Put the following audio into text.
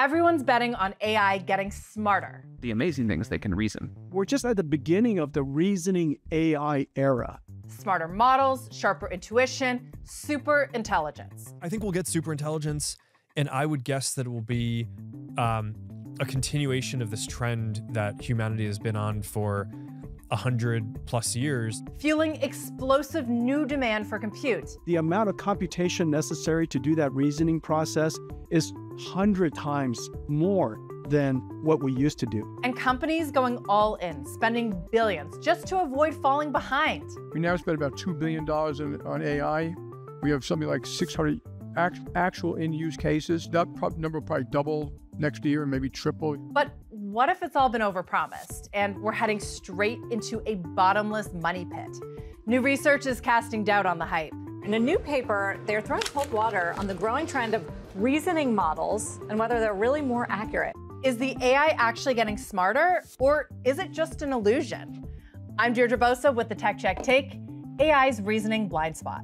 Everyone's betting on AI getting smarter. The amazing things they can reason. We're just at the beginning of the reasoning AI era. Smarter models, sharper intuition, super intelligence. I think we'll get super intelligence, and I would guess that it will be um, a continuation of this trend that humanity has been on for a hundred plus years. Fueling explosive new demand for compute. The amount of computation necessary to do that reasoning process is 100 times more than what we used to do. And companies going all in, spending billions just to avoid falling behind. We now spend about $2 billion in, on AI. We have something like 600 act, actual in-use cases. That number will probably double next year and maybe triple. But what if it's all been overpromised and we're heading straight into a bottomless money pit? New research is casting doubt on the hype. In a new paper, they're throwing cold water on the growing trend of reasoning models and whether they're really more accurate. Is the AI actually getting smarter, or is it just an illusion? I'm Deirdre Bosa with the Tech Check Take, AI's reasoning blind spot.